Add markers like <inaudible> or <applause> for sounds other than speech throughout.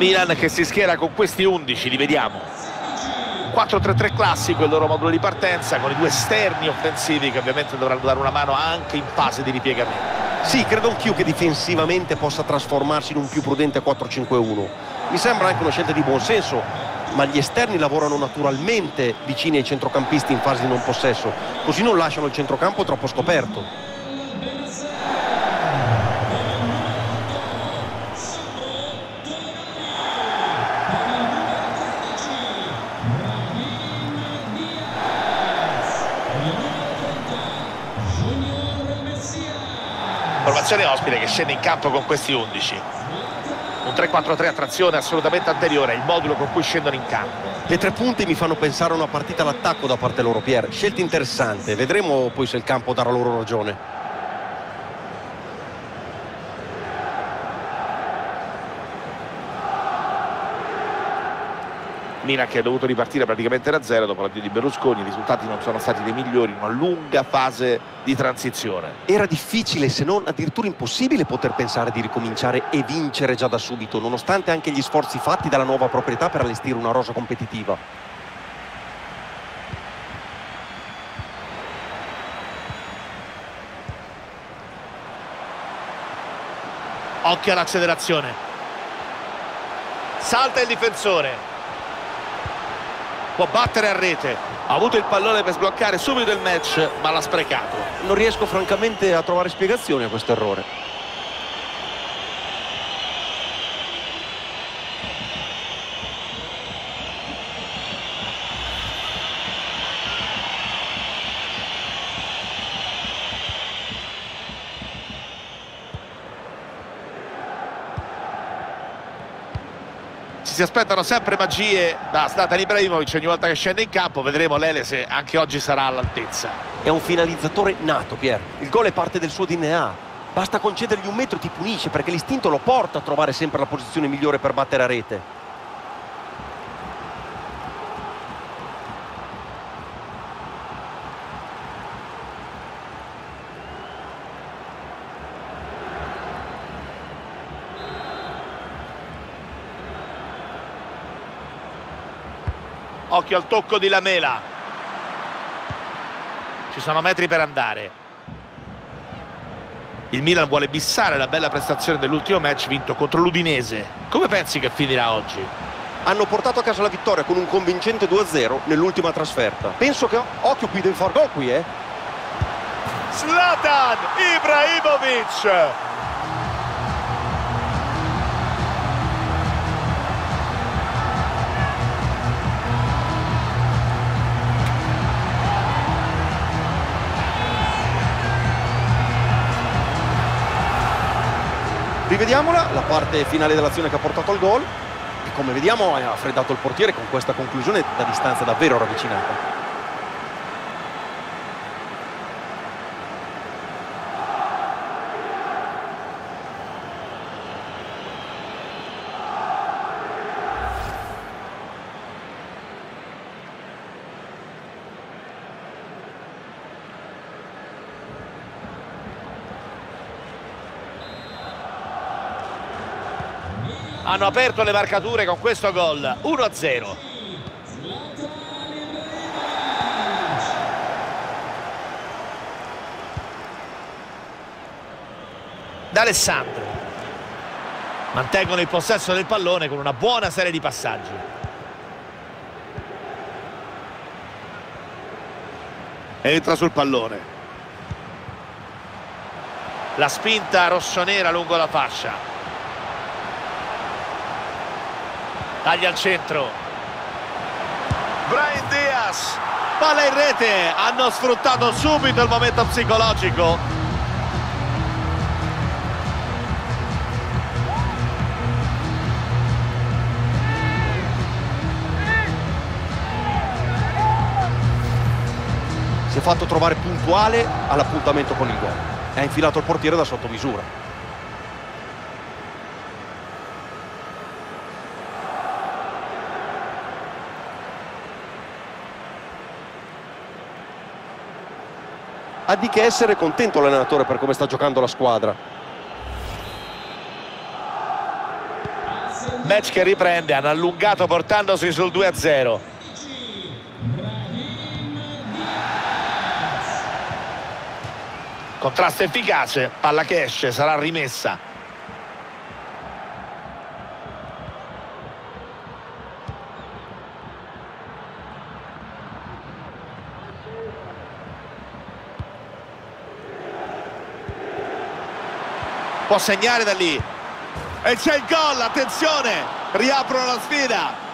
Milan che si schiera con questi 11, li vediamo. 4-3-3 classico il loro modulo di partenza con i due esterni offensivi che ovviamente dovranno dare una mano anche in fase di ripiegamento. Sì, credo anch'io che difensivamente possa trasformarsi in un più prudente 4-5-1. Mi sembra anche una scelta di buon senso, ma gli esterni lavorano naturalmente vicini ai centrocampisti in fase di non possesso, così non lasciano il centrocampo troppo scoperto. Formazione ospite che scende in campo con questi 11. Un 3-4-3 a trazione assolutamente anteriore, il modulo con cui scendono in campo. Le tre punte mi fanno pensare a una partita all'attacco da parte loro, Pier. Scelta interessante, vedremo poi se il campo darà loro ragione. Milan che ha dovuto ripartire praticamente da zero dopo l'addio di Berlusconi, i risultati non sono stati dei migliori in una lunga fase di transizione. Era difficile, se non addirittura impossibile, poter pensare di ricominciare e vincere già da subito, nonostante anche gli sforzi fatti dalla nuova proprietà per allestire una rosa competitiva. Occhio all'accelerazione. Salta il difensore può battere a rete. Ha avuto il pallone per sbloccare subito il match ma l'ha sprecato. Non riesco francamente a trovare spiegazioni a questo errore si aspettano sempre magie da Zlatan Ibrahimovic ogni volta che scende in campo vedremo Lele se anche oggi sarà all'altezza. È un finalizzatore nato Pier. Il gol è parte del suo DNA basta concedergli un metro e ti punisce perché l'istinto lo porta a trovare sempre la posizione migliore per battere a rete occhio al tocco di Lamela. Ci sono metri per andare. Il Milan vuole bissare la bella prestazione dell'ultimo match vinto contro l'Udinese. Come pensi che finirà oggi? hanno portato a casa la vittoria con un convincente 2-0 nell'ultima trasferta. Penso che occhio qui del far gol qui eh. Zlatan Ibrahimovic Rivediamola, la parte finale dell'azione che ha portato al gol e come vediamo ha freddato il portiere con questa conclusione da distanza davvero ravvicinata. Hanno aperto le marcature con questo gol. 1-0 D'Alessandro. Mantengono il possesso del pallone con una buona serie di passaggi. Entra sul pallone. La spinta rossonera lungo la fascia taglia al centro. Brian Diaz. Palla in rete. Hanno sfruttato subito il momento psicologico. Si è fatto trovare puntuale all'appuntamento con il gol. Ha infilato il portiere da sotto ha di che essere contento l'allenatore per come sta giocando la squadra. Match che riprende, hanno allungato portandosi sul 2-0. Contrasto efficace, palla che esce, sarà rimessa. Può segnare da lì. E c'è il gol, attenzione riaprono la sfida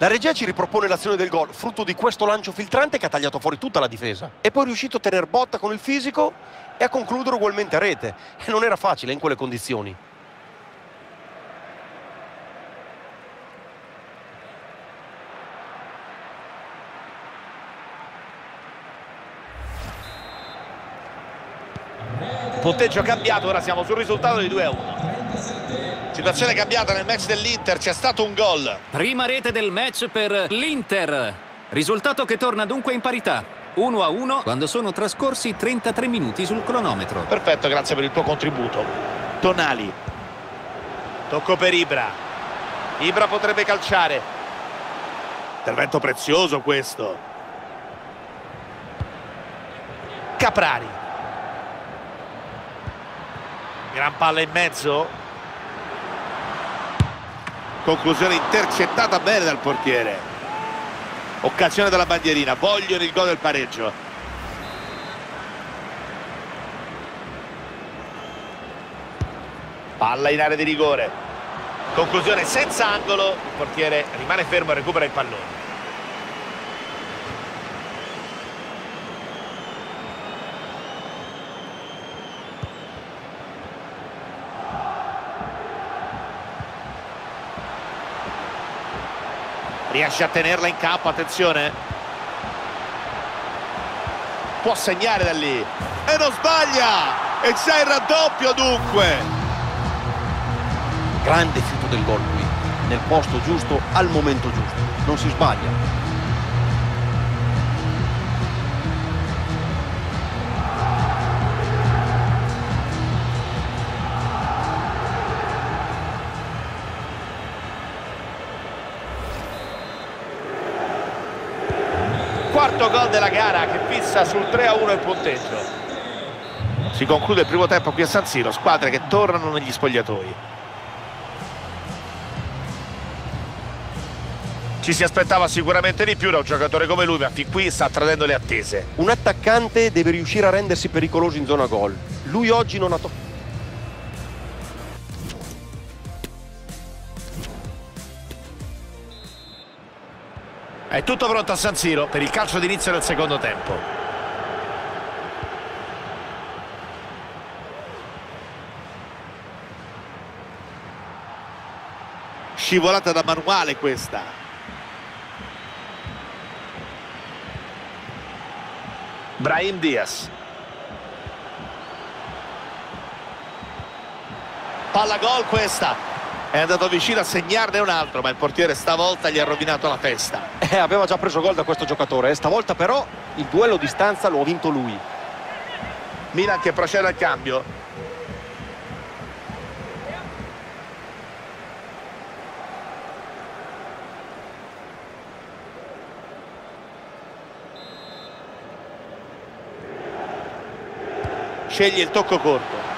La regia ci ripropone l'azione del gol, frutto di questo lancio filtrante che ha tagliato fuori tutta la difesa. E poi è riuscito a tenere botta con il fisico e a concludere ugualmente a rete. <laughs> E non era facile in quelle condizioni. Punteggio cambiato, ora siamo sul risultato di 2-1. Situazione cambiata nel match dell'Inter, c'è stato un gol. Prima rete del match per l'Inter. Risultato che torna dunque in parità. 1 a 1 quando sono trascorsi 33 minuti sul cronometro. Perfetto, grazie per il tuo contributo. Tonali. Tocco per Ibra. Ibra potrebbe calciare. Intervento prezioso questo. Caprari. Gran palla in mezzo conclusione intercettata bene dal portiere. Occasione della bandierina vogliono il gol del pareggio. Palla in area di rigore. Conclusione senza angolo il portiere rimane fermo e recupera il pallone riesce a tenerla in campo, attenzione. Può segnare da lì. E non sbaglia! E c'è il raddoppio dunque! Grande fiuto del gol qui nel posto giusto al momento giusto. Non si sbaglia gol della gara che fissa sul 3-1 il punteggio. Si conclude il primo tempo qui a San Siro, squadre che tornano negli spogliatoi. Ci si aspettava sicuramente di più da un giocatore come lui, ma fin qui sta tradendo le attese. Un attaccante deve riuscire a rendersi pericoloso in zona gol. Lui oggi non ha toccato È tutto pronto a San Siro per il calcio d'inizio del secondo tempo. Scivolata da manuale questa. Brahim Diaz. Palla gol questa è andato vicino a segnarne un altro ma il portiere stavolta gli ha rovinato la festa eh, aveva già preso gol da questo giocatore. Eh. stavolta però il duello di stanza lo ha vinto lui. Milan che procede al cambio. Sceglie il tocco corto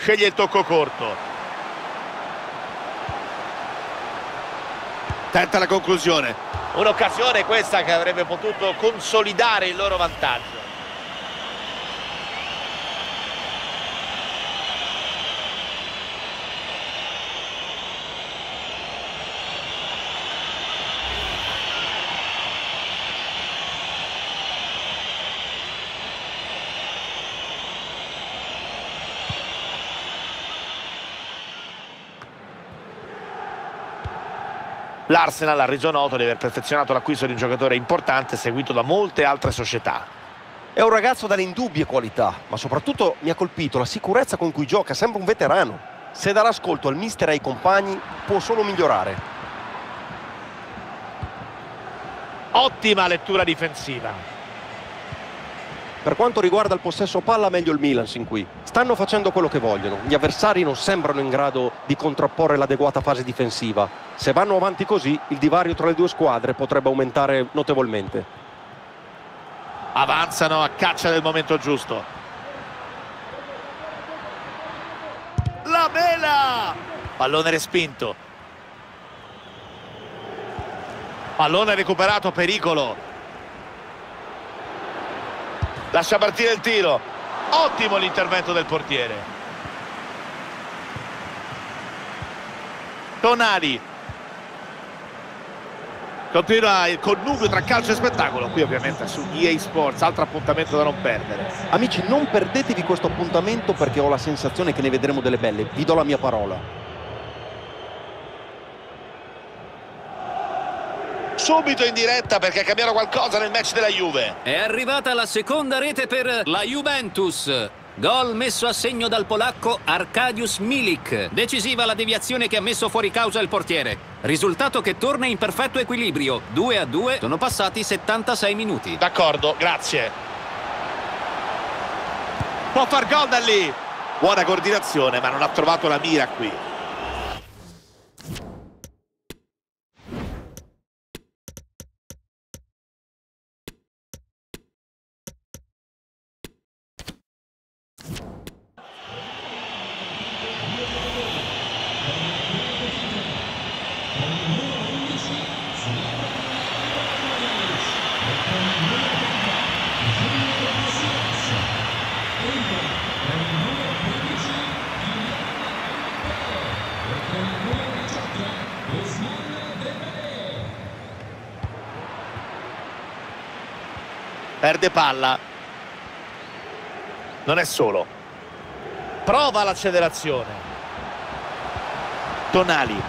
sceglie il tocco corto Tenta la conclusione. Un'occasione questa che avrebbe potuto consolidare il loro vantaggio. L'Arsenal ha reso noto di aver perfezionato l'acquisto di un giocatore importante seguito da molte altre società. È un ragazzo dalle indubbie qualità, ma soprattutto mi ha colpito la sicurezza con cui gioca, sembra un veterano. Se darà ascolto al mister e ai compagni, può solo migliorare. Ottima lettura difensiva. Per quanto riguarda il possesso palla, meglio il Milan sin qui. Stanno facendo quello che vogliono. Gli avversari non sembrano in grado di contrapporre l'adeguata fase difensiva. Se vanno avanti così, il divario tra le due squadre potrebbe aumentare notevolmente. Avanzano a caccia del momento giusto. La mela! Pallone respinto. Pallone recuperato, pericolo. Lascia partire il tiro. Ottimo l'intervento del portiere. Tonali. Continua il connubio tra calcio e spettacolo. Qui ovviamente su EA Sports, altro appuntamento da non perdere. Amici, non perdetevi questo appuntamento perché ho la sensazione che ne vedremo delle belle. Vi do la mia parola. Subito in diretta perché è cambiato qualcosa nel match della Juve. È arrivata la seconda rete per la Juventus. Gol messo a segno dal polacco Arkadiusz Milik. Decisiva la deviazione che ha messo fuori causa il portiere. Risultato che torna in perfetto equilibrio. 2 a 2, sono passati 76 minuti. D'accordo, grazie. Può far gol da lì. Buona coordinazione, ma non ha trovato la mira qui. Perde palla. Non è solo. Prova l'accelerazione. Tonali.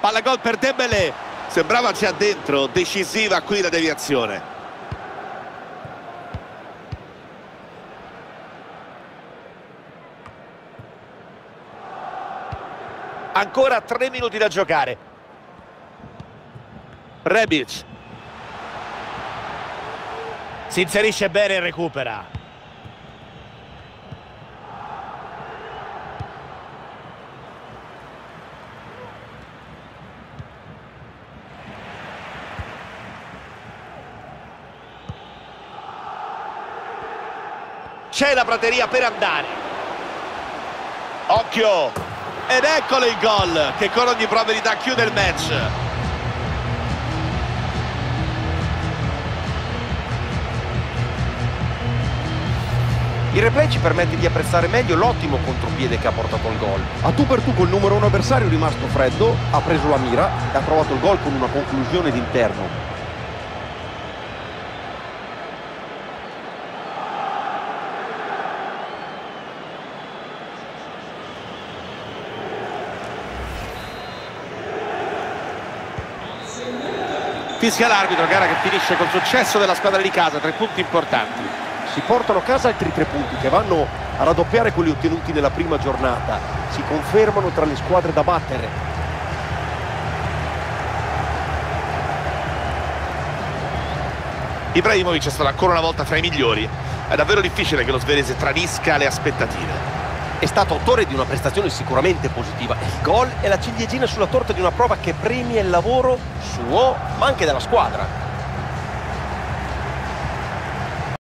Palla gol per Dembele sembrava già dentro decisiva qui la deviazione. Ancora tre minuti da giocare Rebic. Si inserisce bene e recupera. C'è la prateria per andare. Occhio. Ed eccolo il gol che con ogni probabilità chiude il match Il replay ci permette di apprezzare meglio l'ottimo contropiede che ha portato al gol. A tu per tu col numero uno avversario rimasto freddo, ha preso la mira e ha trovato il gol con una conclusione d'interno. Fischia l'arbitro, gara che finisce col successo della squadra di casa, tre punti importanti si portano a casa altri tre punti che vanno a raddoppiare quelli ottenuti nella prima giornata. Si confermano tra le squadre da battere. Ibrahimovic è stato ancora una volta tra i migliori. È davvero difficile che lo svedese tradisca le aspettative. È stato autore di una prestazione sicuramente positiva. Il gol è la ciliegina sulla torta di una prova che premia il lavoro suo ma anche della squadra